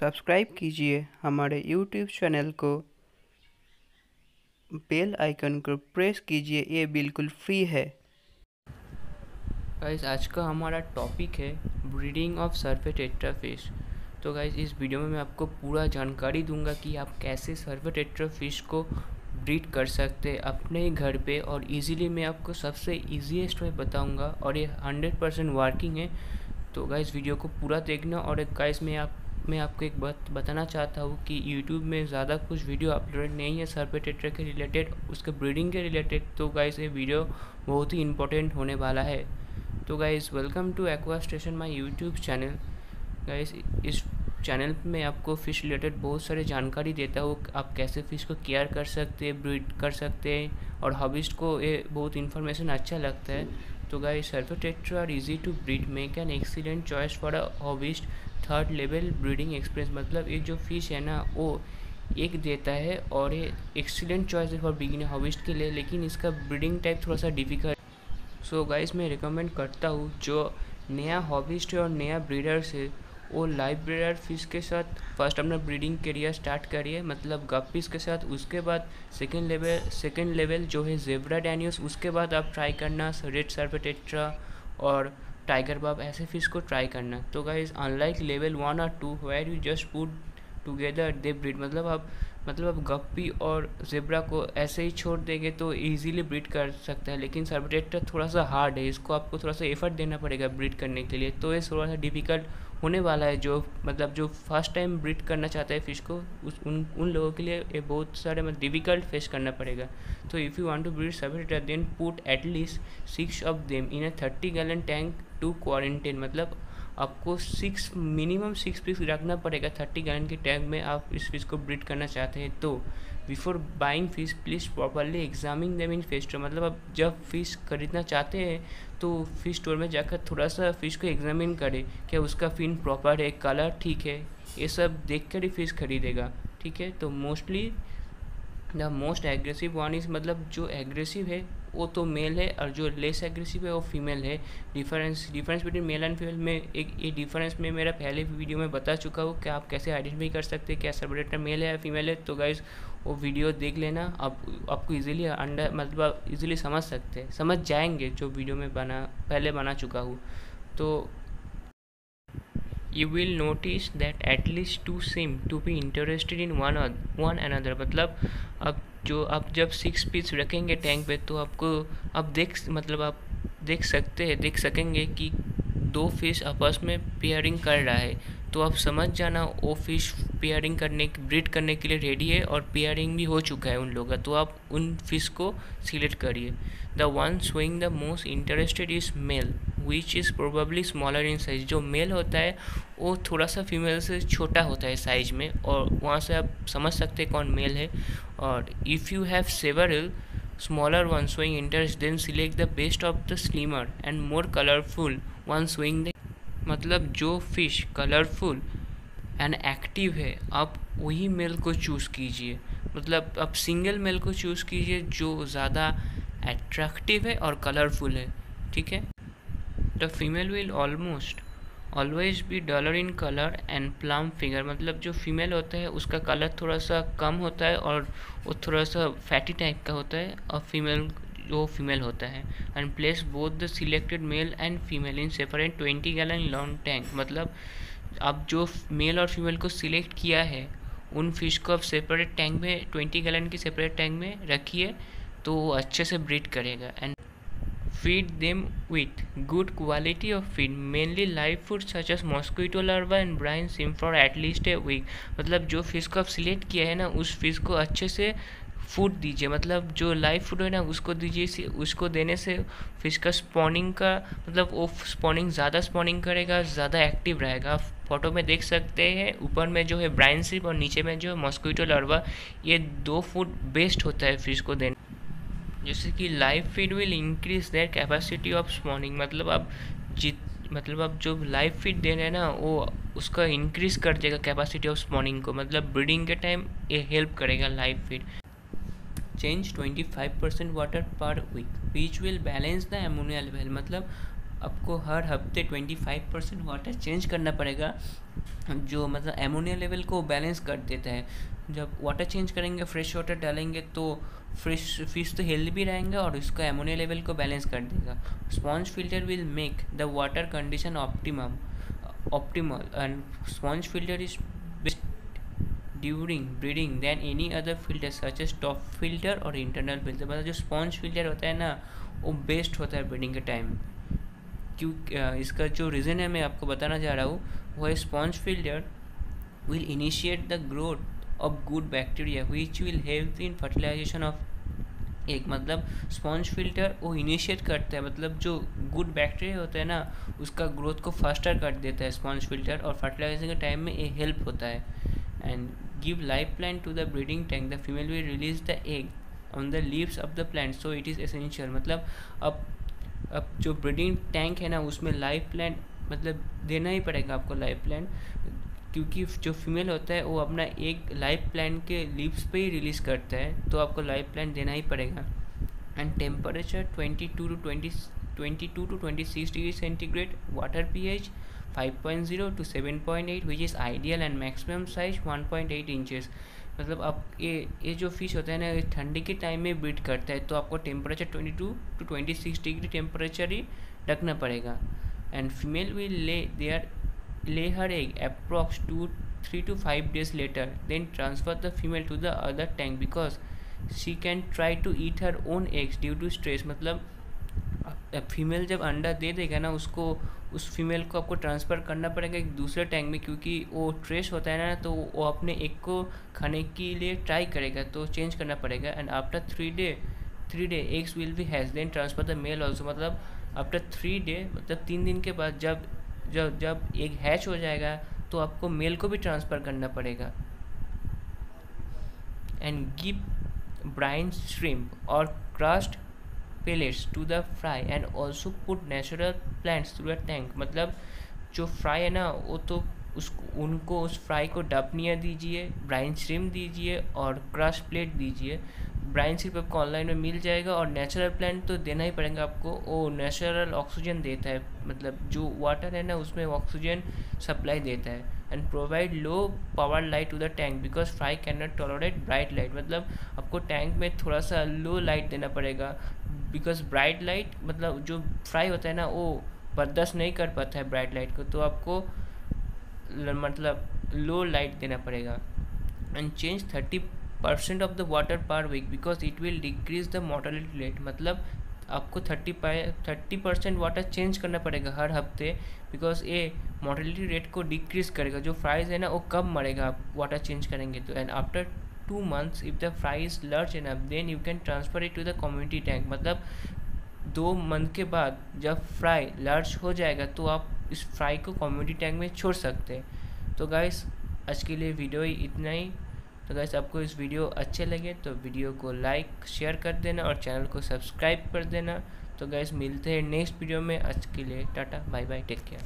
Subscribe कीजिए हमारे YouTube channel को। बेल आइकन को प्रेस कीजिए, ये बिल्कुल फ्री है। गाइस आज का हमारा टॉपिक है breeding of serpae tetra fish तो गाइस इस वीडियो में मैं आपको पूरा जानकारी दूँगा कि आप कैसे सर्फे टेट्रा फ़िश को ब्रीड कर सकते हैं अपने ही घर पे और इजीली मैं आपको सबसे इजीएस्ट वे बताऊँगा और ये हंड्रेड परसेंट वर्किंग है। तो गाइस वीडियो को पूरा देखना और गाइस मैं आप मैं आपको एक बात बताना चाहता हूँ कि यूट्यूब में ज़्यादा कुछ वीडियो अपलोड नहीं है सर्पे टेट्रा के रिलेटेड उसके ब्रीडिंग के रिलेटेड तो गाइस ये वीडियो बहुत ही इंपॉर्टेंट होने वाला है। तो guys welcome to Aqua Station my YouTube channel guys इस चैनल में आपको फ़िश रिलेटेड बहुत सारे जानकारी देता हूँ, आप कैसे फ़िश को केयर कर सकते हैं ब्रीड कर सकते हैं, और हॉबिस्ट को ये बहुत इन्फॉर्मेशन अच्छा लगता है। तो guys serpae tetra are easy to breed make an excellent choice for a hobbyist third level breeding experience मतलब ये जो फ़िश है ना, वो एक देता है और ये एक्सीलेंट चॉइस है फॉर बिगिनर हॉबिस्ट के लिए, लेकिन इसका ब्रीडिंग टाइप थोड़ा सा डिफ़िकल्ट सो गाइस मैं रिकमेंड करता हूँ, जो नया हॉबिस्ट है और नया ब्रीडर्स है, वो लाइव ब्रीडर फ़िश के साथ फ़र्स्ट अपना ब्रीडिंग करियर स्टार्ट करिए मतलब गप्पीस के साथ, उसके बाद सेकेंड लेवल सेकेंड लेवल जो है जेबरा डैनियस उसके बाद आप ट्राई करना रेड सर्पेटेट्रा और टाइगर बाब ऐसे फ़िश को ट्राई करना। तो गाइज़ अनलाइक लेवल वन और two where you just put together they breed मतलब आप मतलब आप गप्पी और जेबरा को ऐसे ही छोड़ देंगे तो इजीली ब्रीड कर सकते हैं। लेकिन सर्वटेटर थोड़ा सा हार्ड है, इसको आपको थोड़ा सा एफर्ट देना पड़ेगा ब्रीड करने के लिए। तो ये थोड़ा सा डिफ़िकल्ट होने वाला है जो मतलब जो फ़र्स्ट टाइम ब्रीड करना चाहता है फ़िश को, उस, उन उन लोगों के लिए ये बहुत सारे मतलब डिफ़िकल्ट फेस करना पड़ेगा। तो if you want to breed serpae tetra then put at least six of them in a thirty gallon tank to quarantine मतलब आपको सिक्स मिनिमम सिक्स पीस रखना पड़ेगा थर्टी गैलन के टैंक में आप इस फ़िश को ब्रीड करना चाहते हैं तो before buying fish please properly examining them in fish store मतलब आप जब फ़िश खरीदना चाहते हैं तो फ़िश स्टोर में जाकर थोड़ा सा फ़िश को एग्जामिन करें, क्या उसका फिन प्रॉपर है कलर ठीक है? ये सब देख कर ही फ़िश खरीदेगा, ठीक है? तो mostly the most aggressive one is मतलब जो एग्रेसिव है वो तो मेल है और जो लेस एग्रेसिव है वो फीमेल है। Difference difference between male and female में एक, ये डिफरेंस में मेरा पहले वीडियो में बता चुका हूँ कि आप कैसे आइडेंटिफाई कर सकते हैं, क्या सर्बोरेटर मेल है या फीमेल है। तो गाइज़ वो वीडियो देख लेना। आप आपको इजीली अंडर मतलब आप इजीली समझ सकते हैं, समझ जाएँगे जो वीडियो में बना, पहले बना चुका हूँ। तो will notice that at least two seem to be interested in one one another. मतलब अब जो आप जब सिक्स पीस रखेंगे टैंक पे तो आपको आप देख मतलब आप देख सकते हैं, देख सकेंगे कि दो फ़िश आपस में पेयरिंग कर रहा है। तो आप समझ जाना, वो फ़िश पेयरिंग करने ब्रीड करने के लिए रेडी है और पेयरिंग भी हो चुका है उन लोगों का। तो आप उन फ़िश को सिलेक्ट करिए। The one showing the most interested is male which is probably smaller in size जो मेल होता है, वो थोड़ा सा फीमेल से छोटा होता है साइज़ में और वहाँ से आप समझ सकते हैं कौन मेल है। और if you have several smaller one showing interest select the best of the slimmer and more colorful one showing the मतलब जो फ़िश कलरफुल एंड एक्टिव है, आप वही मेल को चूज़ कीजिए। मतलब आप सिंगल मेल को चूज़ कीजिए जो ज़्यादा एट्रैक्टिव है और कलरफुल है, ठीक है? The female will almost always be duller in colour and plump figure मतलब जो फीमेल होता है, उसका कलर थोड़ा सा कम होता है और वो थोड़ा सा फैटी टाइप का होता है। और फीमेल जो फीमेल होता है। And place both the selected male and female in separate twenty gallon long tank मतलब अब जो मेल और फीमेल को सिलेक्ट किया है, उन फ़िश को आप सेपरेट टैंक में ट्वेंटी गैलन की सेपरेट टैंक में रखिए तो वो अच्छे से ब्रीड करेगा। And feed them with good quality of feed, mainly live food such as mosquito larva and brine sim for at least a week. मतलब जो फ़िश को आप सिलेक्ट किया है ना, उस फ़िश को अच्छे से फ़ूड दीजिए। मतलब जो लाइव फ़ूड है ना, उसको दीजिए उसको देने से फ़िश का स्पॉनिंग का मतलब वो स्पॉनिंग ज़्यादा स्पॉनिंग करेगा, ज़्यादा एक्टिव रहेगा। आप फ़ोटो में देख सकते हैं, ऊपर में जो है ब्राइन सिप और नीचे में जो है मॉस्किटो लार्वा ये दो फ़ूड बेस्ट होता है फ़िश को देने। जैसे कि live feed will increase their capacity of spawning मतलब आप जित मतलब आप जो लाइव फ़ीड दे रहे हैं ना, वो उसका इंक्रीज कर देगा कैपेसिटी ऑफ़ स्पॉनिंग को। मतलब ब्रीडिंग के टाइम ये हेल्प करेगा live feed change 25 percent water per week which will balance the ammonia level मतलब आपको हर हफ़्ते twenty five percent water change करना पड़ेगा, जो मतलब एमोनिया लेवल को बैलेंस कर देता है। जब वाटर चेंज करेंगे फ्रेश वाटर डालेंगे तो फ्रेश फ़िश तो हेल्दी भी रहेंगे और इसका एमोनिया लेवल को बैलेंस कर देगा। Sponge filter will make the water condition optimum optimal and sponge filter is best during breeding than any other filter such as top filter और इंटरनल फ़िल्टर मतलब जो स्पॉन्ज फ़िल्टर होता है ना, वो बेस्ट होता है ब्रीडिंग के टाइम क्यों इसका जो रीज़न है, मैं आपको बताना चाह रहा हूँ, वो है sponge filter will initiate the growth of good bacteria, which will help in fertilization of एक मतलब स्पॉन्ज फ़िल्टर वो इनिशिएट करता है मतलब जो गुड बैक्टीरिया होता है ना, उसका ग्रोथ को फास्टर कर देता है स्पॉन्ज फ़िल्टर और फर्टिलाइजेशन के टाइम में ये हेल्प होता है। And give live plant to the breeding tank the female will release the egg on the leaves of the plant so it is essential मतलब अब अब जो ब्रीडिंग टैंक है ना, उसमें लाइफ प्लान मतलब देना ही पड़ेगा आपको लाइफ प्लान क्योंकि जो फीमेल होता है, वो अपना एक लाइफ प्लान के लिप्स पे ही रिलीज़ करता है तो आपको लाइफ प्लान देना ही पड़ेगा। And temperature 22 to to twenty twenty two to twenty six degree centigrade water P H five point zero to seven point eight which is ideal मतलब आप ये ये जो फ़िश होता है ना ठंडी के टाइम में बीट करता है तो आपको टेम्परेचर 22 टू 26 डिग्री टेम्परेचर ही रखना पड़ेगा। And female will lay their lay her egg approx two three to five days later then transfer the female to the other tank because she can try to eat her own eggs due to stress मतलब female जब अंडा दे देगा ना, उसको, उस female को आपको transfer करना पड़ेगा एक दूसरे टैंक में, क्योंकि वो ट्रेस होता है ना तो वो अपने एक को खाने के लिए ट्राई करेगा तो चेंज करना पड़ेगा। And after three day three day eggs will be hatched then transfer the male also मतलब आफ्टर थ्री डे मतलब तीन दिन के बाद जब जब जब एक हैच हो जाएगा तो आपको मेल को भी ट्रांसफ़र करना पड़ेगा। And give brine shrimp or crushed pellets to the fry and also put natural plants through the tank मतलब जो फ्राई है ना, वो तो उस, उनको उस फ्राई को डपनिया दीजिए ब्राइन श्रिम दीजिए और क्रश प्लेट दीजिए। ब्राइन सिर्फ़ आपको ऑनलाइन में मिल जाएगा और नेचुरल प्लांट तो देना ही पड़ेगा आपको। वो नेचुरल ऑक्सीजन देता है। मतलब जो वाटर है ना, उसमें ऑक्सीजन सप्लाई देता है। And provide low power light to the tank because fry can not tolerate bright light मतलब आपको टैंक में थोड़ा सा लो लाइट देना पड़ेगा। बिकॉज़ ब्राइट लाइट मतलब जो फ्राई होता है ना, वो बर्दाश्त नहीं कर पाता है ब्राइट लाइट को तो आपको मतलब लो लाइट देना पड़ेगा। And change thirty percent of the water per week because it will decrease the mortality rate मतलब आपको thirty thirty percent water change करना पड़ेगा हर हफ़्ते बिकॉज़ ये मोर्टेलिटी रेट को डिक्रीज करेगा। जो फ्राइज है ना, वो कब मरेगा, आप वाटर चेंज करेंगे तो। And after two months if the is large enough then you can transfer it to the community tank मतलब दो मंथ के बाद जब फ्राई लार्ज हो जाएगा तो आप इस फ्राई को कम्युनिटी टैंक में छोड़ सकते हैं। तो गाइस आज के लिए वीडियो ही इतना ही। तो गैस आपको इस वीडियो अच्छे लगे तो वीडियो को लाइक शेयर कर देना और चैनल को सब्सक्राइब कर देना। तो गैस मिलते हैं नेक्स्ट वीडियो में। आज के लिए, tata bye bye take care